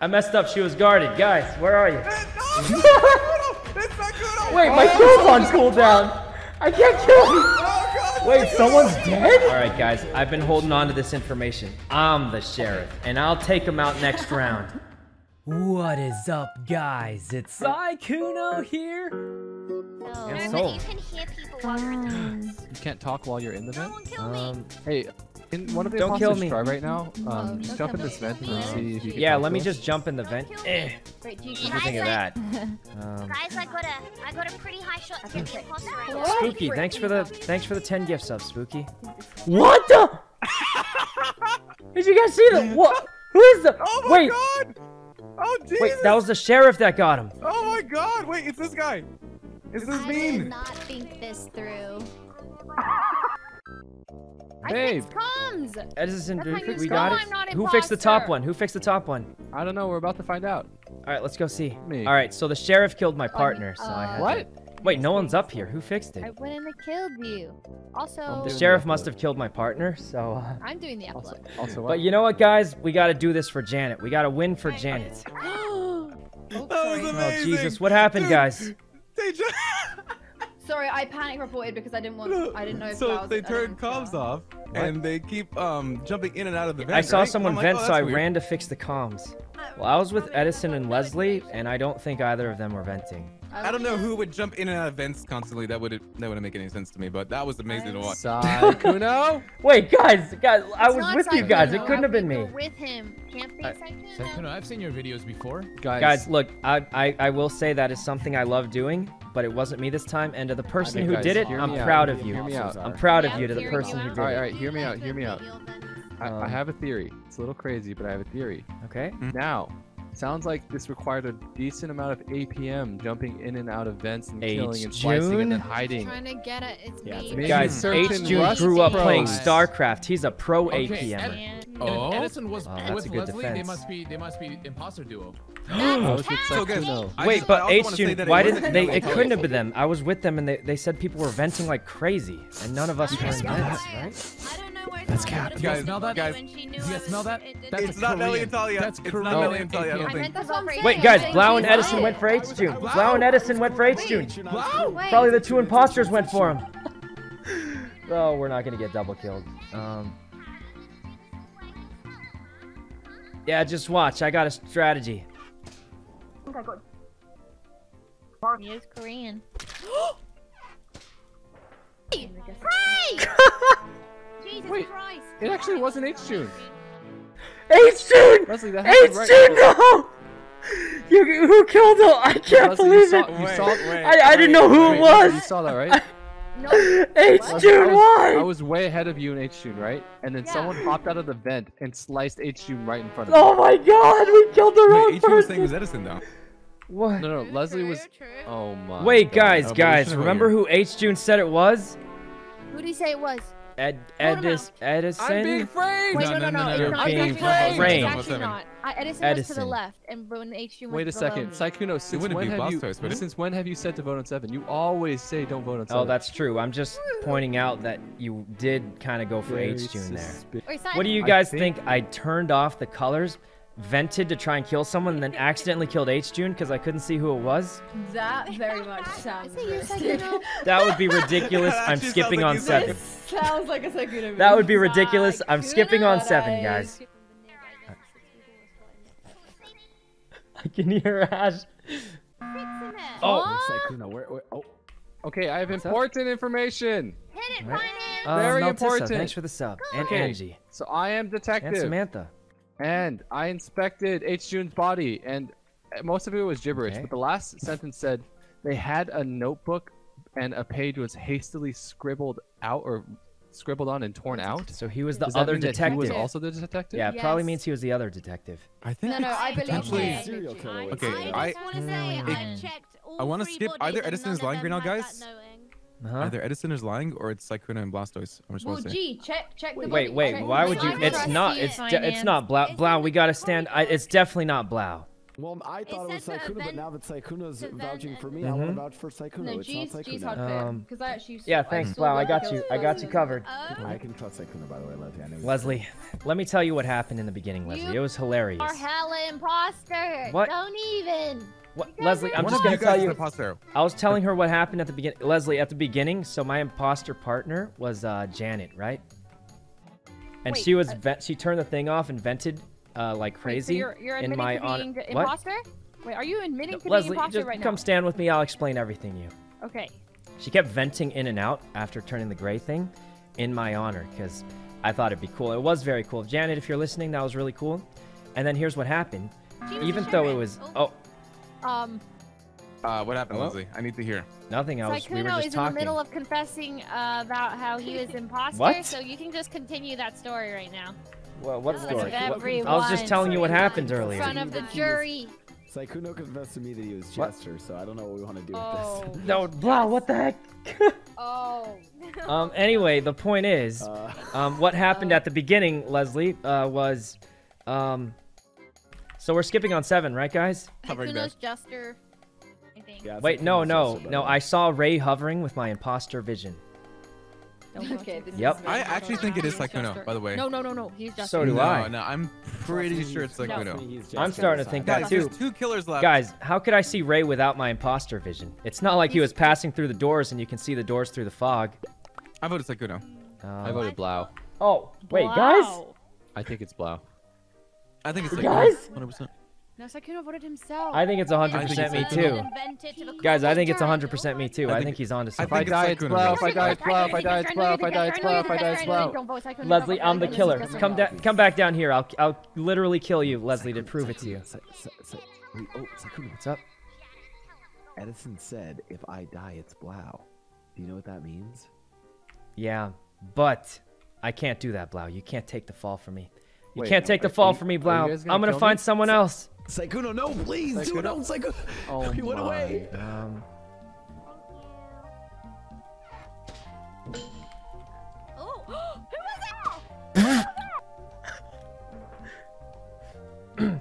I messed up. She was guarded. Guys, where are you? No, it's not good. Wait, my kill's on cooldown. I can't kill him. Oh, Wait, someone's dead? All right, guys, I've been holding on to this information. I'm the sheriff, and I'll take him out next round. What is up, guys? It's Sykkuno here. No, Yes, but so. you can hear people while you're in the vents. You can't talk while you're in the vent. Don't kill me. Um, Hey, can one of the Don't kill me. try right now? Um, Oh, just jump in this vent and see if you can yeah, let me just jump in the vent. Eh, Wait, do you what do you Guys, think of that? Um, Guys, I got a, I got a pretty high shot to get the imposter right now. What? Spooky, thanks for the thanks for the 10 gift subs, Spooky. What the? Did you guys see that? What? Who is the? Oh my Wait, God. Oh Jesus. wait, that was the sheriff that got him. Oh my God. Wait, it's this guy. Is this I did not think this through. I Babe. fixed comms. Edison, That's we, how you we got I'm it. not Who fixed the top one? Who fixed the top one? I don't know. We're about to find out. All right, let's go see. Me. All right, so the sheriff killed my partner, so I uh, had What? to- Wait, no one's up here. Who fixed it? I it? went in and killed you. Also, The sheriff the must have killed my partner, so. Uh... I'm doing the Also, upload. also what? But you know what, guys? We got to do this for Janet. We got to win for Janet. oh, That was sorry. Oh. Jesus! What happened, Dude, guys? They just. Sorry, I panic reported because I didn't want. I didn't know. If I so was, they I turned didn't know. comms off, and they keep um jumping in and out of the vent. I saw right? someone like, vent, oh, so I weird. ran to fix the comms. Well, I was with Edison and Leslie, and I don't think either of them were venting. I don't know who would jump in and out of vents constantly. That would that wouldn't make any sense to me. But that was amazing to watch. Sykkuno? Wait, guys, guys, I was not with you guys. It couldn't have been me. With him, can't be uh, I- Sykkuno. Sykkuno, I've seen your videos before. Guys, Guys, look, I, I I will say that is something I love doing, but it wasn't me this time. And to the person who guys, did it, I'm me out. proud of you. Hear me out. I'm proud of you to the person who out. did All right, all it. right, hear me out, hear me out. I, I have a theory. It's a little crazy, but I have a theory. Okay. Now, sounds like this required a decent amount of APM jumping in and out of vents and killing and slicing H-June? and then hiding. Trying to get it. It's Yeah, me. Maybe Guys, search H and June Rust grew up Pros. playing StarCraft. He's a pro Okay, APMer. And Oh? Oh? Edison was oh, Wow, that's with a good Leslie. They must be. They must be imposter duo. Oh, I So guys, Sykkuno. Wait, but also H wanna say June, that it why didn't they? It couldn't have been them. I was with them, and they, they said people were venting like crazy, and none of us were in vents, right? I don't know where Let's someone go. would've Guys, smell that? guys. when she knew You guys smell that? That's It's not Nelly and Talia. That's It's not Nelly and Talia. I don't think. That's what I'm saying. Wait, guys, Blau and Edison went for. H June. Blau and Edison went for H June. Probably the two imposters went for him. Oh, we're not gonna get double killed. Um. Yeah, just watch. I got a strategy. He is Korean. Jesus Wait, Christ. It actually wasn't H-June. H June! Leslie, that H right. June, no! You, who killed him? I can't Leslie, you believe saw, it. You Wait, saw, wait, I, I didn't know who it was. You saw that, right? No. H June, I was, why? I was way ahead of you in H June, right? And then Yeah. someone hopped out of the vent and sliced H June right in front of me. Oh my god, we killed the wrong Wait, each was saying it was. Edison though. What? No, no, Leslie True, was. true. Oh my. Wait, God. guys, guys, remember who H June said it was? Who did he say it was? Ed, Vote him Edis, Edison? I'm being framed. Wait, No, no, no, no, no. no, It's you're not. being It's actually not. framed. It's actually not. I, Edison, was to the Edison. left, and when H June was Wait a below second, me. Sykkuno. Since wouldn't when be have you? Blastos, would it? Since when have you said to vote on seven? You always say don't vote on oh, seven. Oh, that's true. I'm just pointing out that you did kind of go for Very H June there. suspi- Wait, What do you I guys think- think? I turned off the colors, vented to try and kill someone, and then accidentally killed H June because I couldn't see who it was? That very much sounds. Is it your realistic. That would be ridiculous. That I'm skipping sounds on seven. Sounds like a Sykkuno That would be ridiculous. I'm skipping on seven, Sykkuno, guys. I can hear Ash. Fixing it. Oh, Sykkuno, where, where, oh. Okay, I have What's up? important information. Hit it, Right. Ryan. uh, Very Meltissa, important. Thanks for the sub. And Okay. Angie. So I am detective. And detective, Samantha. And I inspected H June's body, and most of it was gibberish. Okay. But the last sentence said they had a notebook, and a page was hastily scribbled out or scribbled on and torn out. So he was the Does that other mean that he detective. was also the detective? yeah, it probably means he was the other detective. I think. No, no, I believe Potentially- he is. Serial killer Okay, I I- just want to say. Hmm. I've checked all I wanna skip either and Edison is none lying right now, guys. that knowing. Uh-huh. Either Edison is lying or it's Sykkuno and Blastos. I'm just Well, want to say. G, check, check the Wait, body. wait, check- why would you? It's not. It's de- it's not Blau. It's Blau, we gotta stand. I, it's definitely not Blau. Well, I thought it, was said but now that Sykkuno's vouching vent for and- me, I want to vouch for Sykkuno. No, it's G's, not G's Sykkuno. hard Um, because I actually. Yeah, saw- I thanks, Blau. I got you. I got you covered. I can trust Sykkuno, by the way, Leslie. I know you- Leslie, let me tell you what happened in the beginning, You Leslie. It was hilarious. Are hella imposter. What? Don't even. What, Leslie, I'm One just gonna you guys tell you. imposter. I was telling her what happened at the beginning. Leslie, at the beginning, so my imposter partner was uh, Janet, right? And Wait, she was uh, vent- she turned the thing off and vented uh, like Wait, so crazy you're, you're in admitting my to on. being what? imposter? Wait, are you admitting No, to Leslie, being imposter just right come now? Come stand with me. I'll explain everything to you. Okay. She kept venting in and out after turning the gray thing in my honor because I thought it'd be cool. It was very cool. Janet, if you're listening, that was really cool. And then here's what happened. She was a Even though it was Oh. Oh Um, Uh, what happened, Hello? Leslie? I need to hear. nothing. else. was we were Sykkuno just is talking. in the middle of confessing uh, about how he was imposter, What? so you can just continue that story right now. Well, what Oh, story? What- everyone. I was just telling you what happened earlier. In front of the jury. Sykkuno confessed to me that he was What? So I don't know what we want to do with Oh. this. No, blah. What the heck? Oh. um. Anyway, the point is, Uh, um, what happened at the beginning, Leslie, uh, was, um. So we're skipping on seven, right, guys? Hovering Sykkuno's Jester, I think. yeah, Wait, no, no, no. I saw Ray hovering with my imposter vision. Okay, this Yep. is I actually think it is Sykkuno, by the way. No, no, no, no. He's Jester. So do no, I. No, I'm pretty sure it's Trust Sykkuno. me, I'm starting to think that too. there's two killers left. Guys, how could I see Ray without my imposter vision? It's not like he was passing through the doors and you can see the doors through the fog. I voted Sykkuno. Um, I voted Blau. Oh, wait, guys? I think it's Blau. I think it's Sykkuno. Guys? 100%. No, Sykkuno voted himself. I think it's 100% think me it's too. Invented to the Guys, I think it's 100% me too. I I think- think he's onto I If. I die, it's Sykkuno. Blau. If I die, it's Blau. If I die, it's Blau. If I die, it's Blau. If I die, it's Blau. Don't vote Sykkuno. Leslie, I'm the killer. Come down, come back down here. I'll, I'll literally kill you, Leslie, to prove it to you. Oh, Sykkuno. What's up? Edison said, if I die, it's Blau. Do you know what that means? Yeah, but I can't do that, Blau. You can't take the fall for me. You Wait, can't take the fall are you- for me, are Blau. gonna I'm gonna kill me? find someone else. Sykkuno, no, please, do Sykkuno? it, no, Sykkuno. Oh he went my. away. Um, Oh, who was that?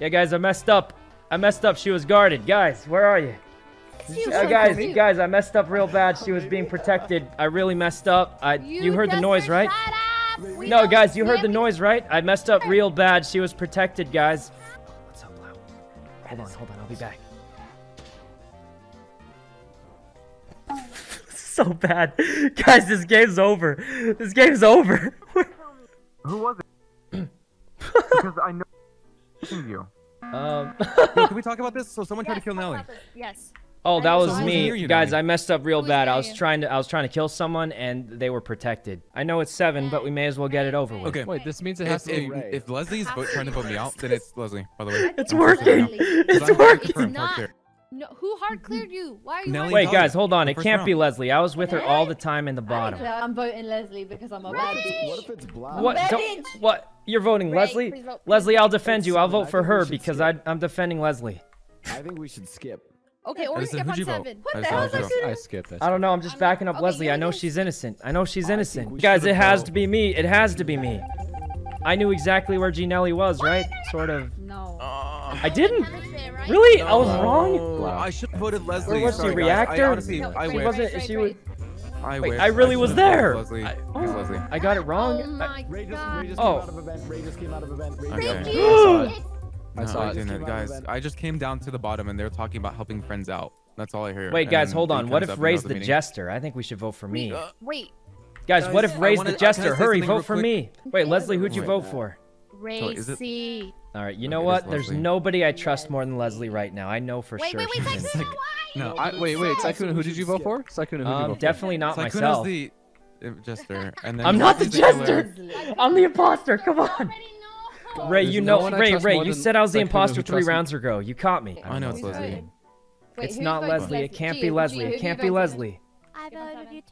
yeah, guys, I messed up. I messed up. She was guarded. Guys, where are you? Uh, guys, guys, I messed up real bad. She was being protected. I really messed up. I, you, heard the noise, said right? Shut up. We No, guys, you heard the noise, right? I messed up real bad. She was protected, guys. What's up, Blau? Hold on, hold on. I'll be back. so bad. Guys, this game's over. This game's over. Who was it? because I know you. um, Can we talk about this? So someone tried to kill Nelly. Yes. Oh, that was me. you, Guys, I messed up real bad. I was trying to I was trying to kill someone and they were protected. I know it's 7, but we may as well get it over with. Okay. Wait, this means it has If, to if, be. Ray. if Leslie's vote, trying to vote me out, then it's Leslie, by the way. It's I'm working. confirmed now. It's 'Cause I'm working. It's not. No, who hard cleared you? Why are you? Nelly Wait, guys, hold on. It can't be. Leslie. I was with her all the time in the bottom. I'm voting Leslie because I'm a bad bitch. What if it's Blau? What? Don't, what? You're voting Ray, Leslie? vote, Leslie, I'll defend you. I'll vote for her because. I, I'm defending Leslie. I think we should skip. Okay, or we skip on you vote? seven. What the hell is I, that? I skipped. I don't know. I'm just I'm backing up okay, Leslie. I know she's innocent. I know she's innocent. we Guys, it has to be me. It has to be me. I knew exactly where Ginelli was, right? Sort of. No. Uh, I didn't. Hemisphere, right? Really? I was No, wrong? I should have voted Leslie. Where was she, Sorry, guys. reactor? I honestly, No, I wish. wasn't. Ray, She was. I Wait, wish. I really was there. Leslie. I- It was Leslie. I got it wrong. Oh I- my Ray just, god. Ray just Oh. came out of event. Ray just came out of event. Ray Okay. just Thank came you. out of event. No, I saw I it. didn't, Just came guys. I just came down to the bottom and they're talking about helping friends out. That's all I hear. Wait, guys, And hold on. What if up and Ray's does the meeting. jester? I think we should vote for me. Uh, Wait, Guys, what if I Ray's wanna- the jester? Hurry, vote for quick? me. Wait, Leslie, who'd you vote for? is it- Racy. All right, you know Okay, it what? is There's nobody I trust more than Leslie right now. I know for Wait, sure wait, wait, she's Sykkuno, why? No, I, wait, wait, Sykkuno, who did you vote for? Sykkuno, who did you Um, vote for? definitely not Sykkuno's myself. the uh, jester, and then I'm not the Leslie's killer. jester. I'm the imposter. Come on. Already know. Ray, There's you know, one I Ray, Ray, you said I was the imposter three trusts me. rounds ago. You caught me. I know it's Leslie. voting? Wait, It's not voting Leslie. It can't G, be Leslie. who It can't be? Leslie. I voted seven. you,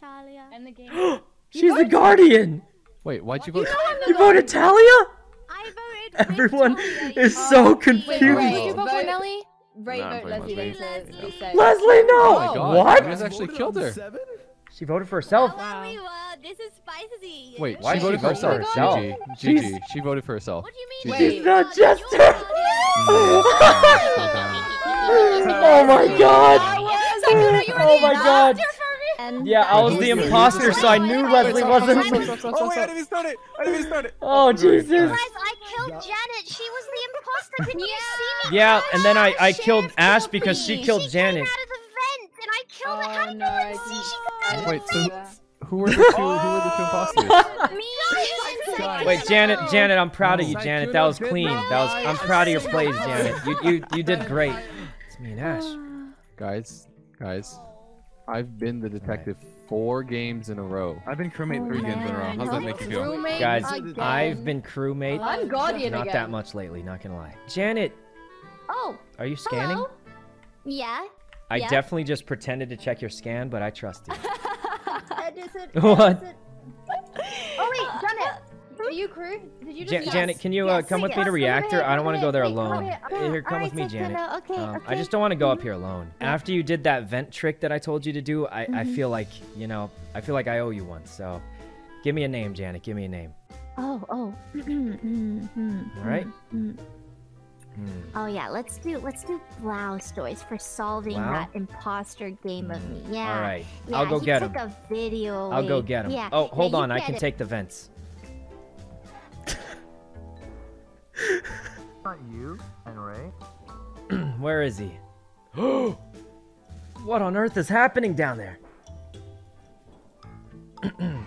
the game. She's the guardian. Wait, why'd you vote? You voted Talia? I voted. Everyone is so confused. Wait, Ray, who did you vote for, vote- Nelly? Ray, No, I'm vote Leslie. Leslie. then to be safe. Leslie, no. Oh. oh what? You guys actually Voted killed on her. Seven? She voted for herself. Hello, everyone. Uh, this is spicy. Wait, Why she did voted for vote for herself. herself? GG. She's- GG. She voted for herself. What do you mean? She's not the voted? jester. Oh my god! Oh my god! Yeah, I was the imposter, so I knew Leslie wasn't. Oh wait, I didn't start it. I didn't start it. Oh Jesus! Guys, I killed Janet. She was the imposter. Can you see me? Yeah, and then I I killed Ash because she killed She Janet. I killed her. How Oh did no, no I one see? She I Wait, so who were the two? Who were the two imposters? Me. Wait, Janet, Janet, I'm proud of you. Janet. That was clean. That was. I'm proud of your plays, Janet. You you you did great. It's me and Ash. guys, guys, I've been the detective four games in a row. I've been crewmate three games in a row. How's that make you feel? Guys, again. I've been crewmate. I'm Guardian Not again. that much lately, not gonna lie. Janet, Oh, are you scanning? hello. Yeah. I Yeah. definitely just pretended to check your scan, but I trust you. Edison, What? Edison. Oh wait, uh, Janet. Uh, are you crew? Did you just? Ja- Janet, can you uh, Yes, come with me to yes. reactor? I don't want to go there Wait, alone. here, come Here, here. come with me, Alright, Janet. Okay, Um, I just don't want to go up mm-hmm. here alone. After you did that vent trick that I told you to do, I, I mm-hmm. feel like, you know, I feel like I owe you one. So, give me a name, Janet. Give me a name. Oh, oh. Mm-hmm, All right? Hmm. Hmm. Oh yeah, let's do let's do Blastoise for solving Blau? that imposter game of me. Yeah. All right. Yeah, I'll go he get took him. a video. I'll go get him. Yeah. Oh, hold you on. I can it. take the vents. Not you and Ray. Where is he? what on earth is happening down there?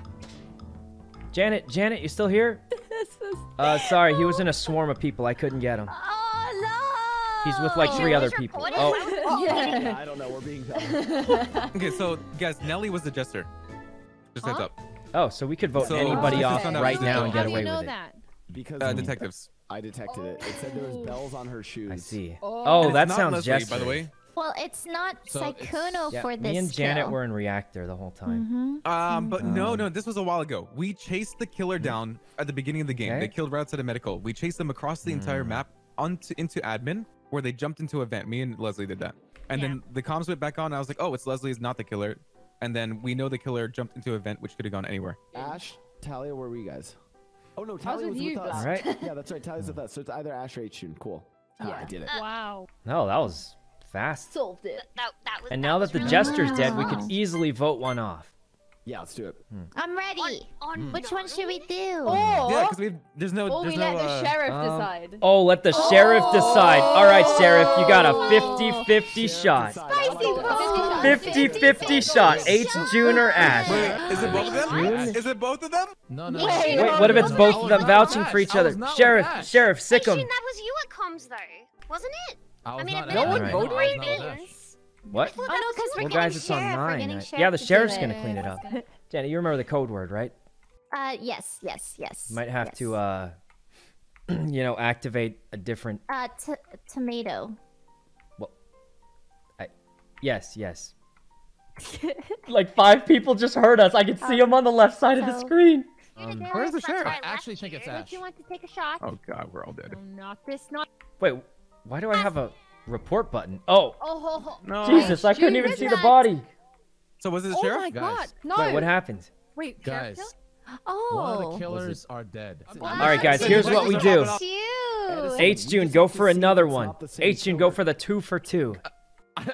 Janet, Janet, you still here? Uh, sorry, he was in a swarm of people. I couldn't get him. Oh no! He's with like three other people. Oh, Yeah. I don't know. We're being done. Okay, so guys, Nelly was the jester. Just heads up. oh, so we could vote So- anybody Okay. off Found out right who's now the and How get do away you know with it. Because Uh, detectives. I detected it. It said there was bells on her shoes. I see. Oh. Oh, that it's not sounds Leslie, jester. by the way. Well, it's not So it's- Sykkuno Yeah, for this me and Janet kill. were in reactor the whole time. Mhm. Um, but no, Um, no, this was a while ago. We chased the killer down at the beginning of the game. Okay. They killed right outside of medical. We chased them across the entire Hmm. map onto into admin, where they jumped into a vent. Me and Leslie did that, and then the comms went back on. And I was like, oh, it's Leslie, is not the killer. And then we know the killer jumped into a vent, which could have gone anywhere. Ash, Talia, where were you guys? Oh no, was Talia with was you, with us. All right. Yeah, that's right. Talia's with us. So it's either Ash or H-June. Cool. Ah, I did it. Wow. No, that was fast. Solved it. That, that was, And now that was the really jester's dead, we could easily vote one off. Yeah, let's do it. I'm ready. Hmm. Which one should we do? Oh. Yeah, because we there's no or there's we no. let the uh, sheriff um, decide. Oh, let the sheriff decide. All right, sheriff, you got a 50-50 shot. Oh. 50-50 shot. H. June or Ash. Wait, is it both of them? June? Is it both of them? No, no. Wait, Wait, what if it's no, both I of them not vouching with for each other? was not with Sheriff, Ash. sheriff, sick Actually, 'em. that was you at comms though, wasn't it? I I mean, it at No one voted? I was not with What? Oh no, because we're Well, guys, it's on sheriff. We're mine. right? Yeah, the to sheriff's gonna clean it up. Jenny, you remember the code word, right? Uh, yes, yes, yes. Might have yes. to, uh, you know, activate a different. Uh, t- tomato. What I yes, yes. like five people just heard us. I can see them on the left side of the screen. Um, Where's the sheriff? I actually think it's you. Ash. You want to take a shot? Oh god, we're all dead. Oh, not this, not. Wait, why do I have a report button? Oh. oh, Oh, ho, ho. No. Jesus! I couldn't even see the body. So was it the Oh sheriff? my Guys. god. No. Wait, what happened? Wait, Guys, Oh. one of the killers are dead. All right, guys. Here's what we do. Cute. H June, go for another one. H June, go for the two for two.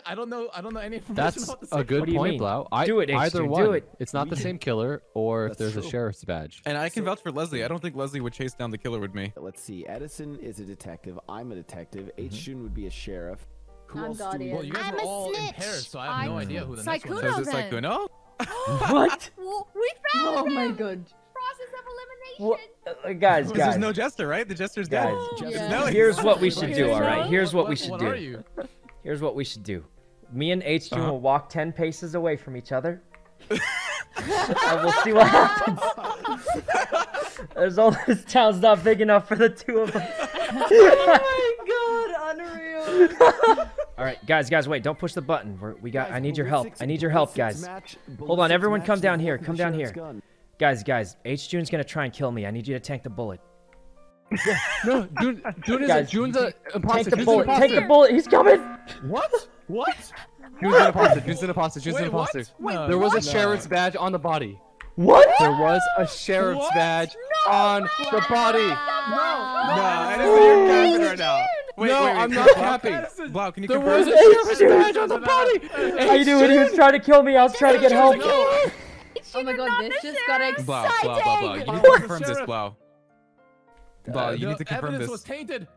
I, I don't know. I don't know any information That's about the a good What do you point, mean? Blau. I, Do it, either H2, one. do it. It's not the same killer, or if That's there's a sheriff's badge. And I can vouch for Leslie. I don't think Leslie would chase down the killer with me. Let's see. Edison is a detective. I'm a detective. Mm-hmm. H-June would be a sheriff. Who I'm else do we? Guardian. Well, you guys I'm were a all in snitch. pairs, so I have no I'm- idea who the next one Sykkuno is. So is it then. Sykkuno? What? We found Oh him. my god. Process of elimination. What? Uh, guys, Because there's guys, no jester, right? The jester's dead. guys. Just- Yeah. No, Here's what we should Okay, do. All so right. Here's what we what- should what do. are you? Here's what we should do. Me and H June Uh-huh. will walk ten paces away from each other. and we'll see what happens. There's all this town's not big enough for the two of us. Oh my god, unreal. All right, guys, guys, wait! Don't push the button. We're, we got. I need your help. I need your help, guys. match- Hold on, everyone, come down here. Come down here. gun. Guys, guys, H June's gonna try and kill me. I need you to tank the bullet. No, June, June is a, June's a Take imposter. the June's an bullet. Take the bullet. He's coming. What? What? June's an imposter. June's an imposter. June's an Wait, what? imposter. Wait, There was a what? sheriff's badge on the body. What? There was a sheriff's What? badge on the body. No, Edison, you're capping right now. Wait, no, wait, wait, I'm Blau, not Blau, happy. Blau, can you There confirm? was a sheriff's badge on the body. I knew it. He was trying to kill me. I was trying to get help. Oh my god, this just got exciting. Blau, Blau, Blau, Blau. You need to confirm this, Blau. Blau, you uh, need to confirm this. evidence this. was tainted.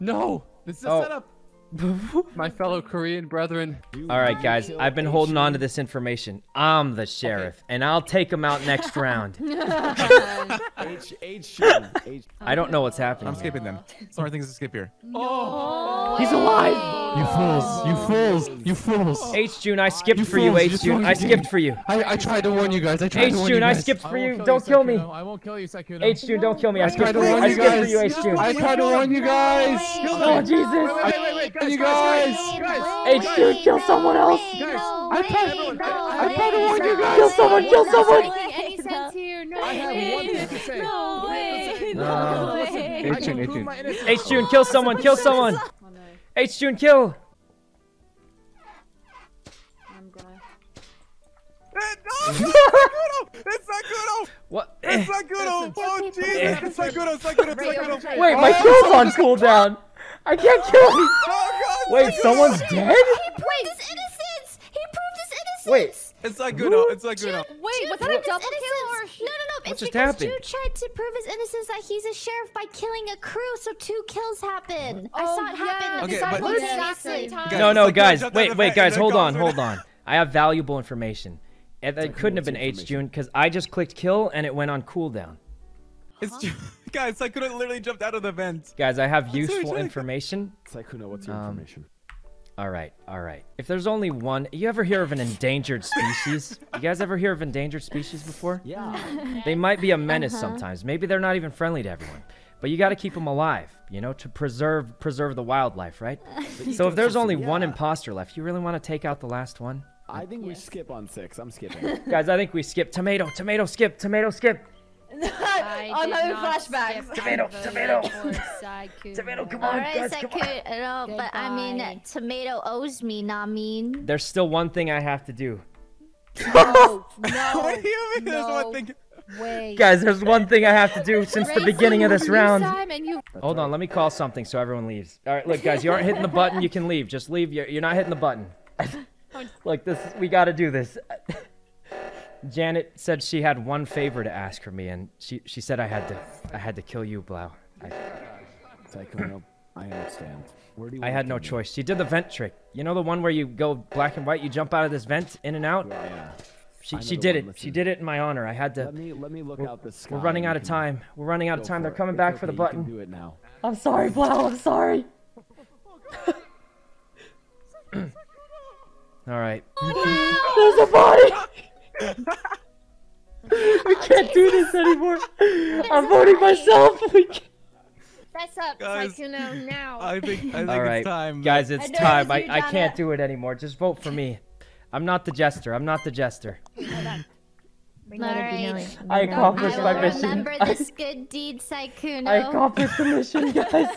No, This is a Oh. setup. my fellow Korean brethren. All right, guys. I've been holding on to this information. I'm the sheriff, and I'll take him out next round. H H Shun. H. I don't know what's happening. I'm skipping them. Sorry, things to skip here. Oh. He's alive. You fools! You fools! You fools! H June, I skipped You for you. H June, I skipped for you. I, I tried to warn you guys. I tried H to warn you June, I skipped for you. kill Don't kill me. I won't kill you, Sykkuno. H June, don't kill me. I I skipped for you. I skipped for you, H June. I tried to warn you guys. Oh Jesus! Wait, guys, You guys, guys. guys, H June, kill someone else. I tried. I tried to warn you guys. Kill someone. Kill someone. making any sense here. No I have one thing to say. No way. No. No way. I H can June, H prove June. my. H June, kill someone. Kill someone. Oh H June, kill. I'm gonna. It's Sykkuno! What? It's Sykkuno! Oh, eh. eh. Jesus! It's Sykkuno! Sykkuno! Sykkuno! Wait, my kill's on cooldown. I can't kill him. Oh, God! Wait, someone's dead? He proved his innocence! He proved his innocence! Wait. It's Sykkuno! It's Sykkuno! Wait, was that a double kill or? No, no, no. It's just because happened? Jude tried to prove his innocence that he's a sheriff by killing a crew, so two kills happen. I Oh, saw it yeah, happen. Okay, It's but- simultaneously. Guys, No, no, Sykkuno guys. jumped Wait, wait, guys. Hold on, hold on. I have valuable information. And that couldn't have been H June because I just clicked kill and it went on cooldown. It's Ju- guys. Sykkuno literally jumped out of the vent. Guys, I have so useful exciting. information. Sykkuno, what's your Um, information? All right, all right. If there's only one, you ever hear of an endangered species? you guys ever hear of endangered species before? Yeah. They might be a menace sometimes. Maybe they're not even friendly to everyone. But you got to keep them alive, you know, to preserve preserve the wildlife, right? so if there's only one imposter left, you really want to take out the last one? I think we skip on six. I'm skipping. Guys, I think we skip tomato, tomato, skip, tomato, skip. I Oh, did no, flashbacks. Tomato, tomato. for Tomato, come on, guys, I come on. could, no, but I mean, tomato owes me, not mean. There's still one thing I have to do. No, no, what do you mean? There's one thing. way. Guys, there's one thing I have to do since the beginning of this round. Simon, you Hold on, let me call something so everyone leaves. All right, look, guys, you aren't hitting the button. You can leave. Just leave. You're, you're not hitting the button. look, this we got to do this. Janet said she had one favor to ask for me, and she she said I had to I had to kill you, Blau. I, Sykkuno, I understand. Where do you I had no me? choice. She did the vent trick. You know the one where you go black and white, you jump out of this vent in and out. Yeah, yeah. She she did one, it. She did it in my honor. I had to. Let me let me look We're- out the sky. We're running out of time. We're running out of time. They're coming It's back for the okay, you can button. do it now. I'm sorry, Blau. I'm sorry. All right. There's a body. we can't do this anymore. I'm voting myself. We That's up, Guys, Sykkuno, now. I think I think All right, it's time. guys, it's I time. it's I, I can't do it anymore. Just vote for me. I'm not the jester. I'm not the jester. All right. I accomplished I my mission. remember I, this good deed, Sykkuno. I accomplished the mission, guys.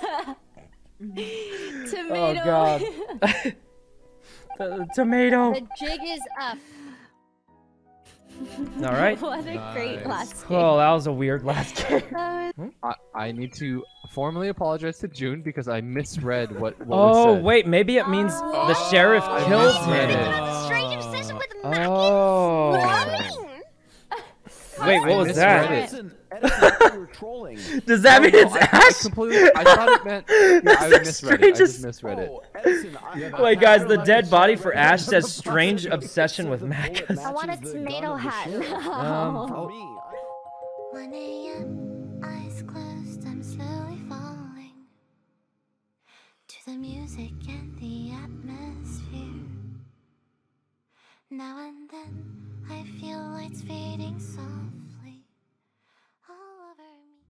Tomato. Oh God. the tomato. The jig is up. All right. what a great last oh, game. Oh, that was a weird last game. I, I need to formally apologize to June because I misread what, what Oh was said. wait, maybe it means oh. the sheriff I killed him. it. A strange obsession with maggots. Oh. Wait, what I was misread that? It. Edison, Edison, you were trolling. Does that No, mean no, it's I, I Ash? completely. I thought it meant. Yeah, I That's the misread it. I just misread it. Oh, Edison, I, Wait, guys, the dead body for Ash there. says strange obsession with bullet. I want a matches the gun tomato hat sheriff. now. For me, I- 1 a.m. Eyes closed, I'm slowly falling to the music and the atmosphere. Now and then I feel lights fading